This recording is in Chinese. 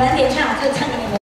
们点券